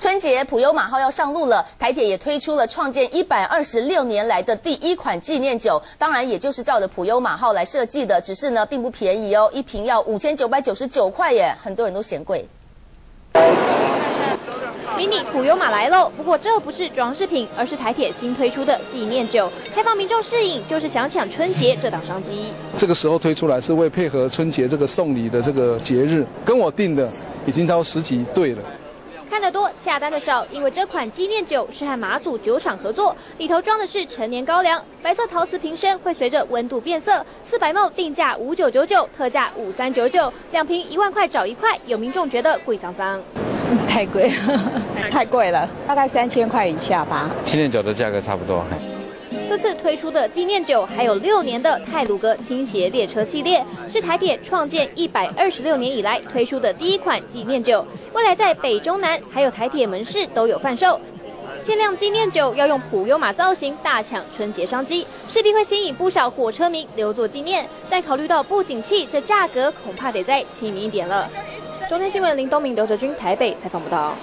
春节普悠玛号要上路了，台铁也推出了创建一百二十六年来的第一款纪念酒，当然也就是照着普悠玛号来设计的，只是呢并不便宜哦，一瓶要五千九百九十九块耶，很多人都嫌贵。迷你普悠玛来喽！不过这不是装饰品，而是台铁新推出的纪念酒，开放民众试饮，就是想抢春节这档商机。这个时候推出来是为配合春节这个送礼的这个节日，跟我订的已经到十几对了。看得多，下单的少，因为这款纪念酒是和马祖酒厂合作，里头装的是陈年高粱，白色陶瓷瓶身会随着温度变色，四百毫定价五九九九，特价五三九九，两瓶一万块找一块，有民众觉得贵脏脏。太贵了，太贵了，大概三千块以下吧。纪念酒的价格差不多。次推出的纪念酒还有六年的泰鲁格倾斜列车系列，是台铁创建一百二十六年以来推出的第一款纪念酒，未来在北中南还有台铁门市都有贩售。限量纪念酒要用普悠玛造型，大抢春节商机，势必会吸引不少火车迷留作纪念。但考虑到不景气，这价格恐怕得再亲民一点了。中天新闻林东明、刘哲君台北采访报道。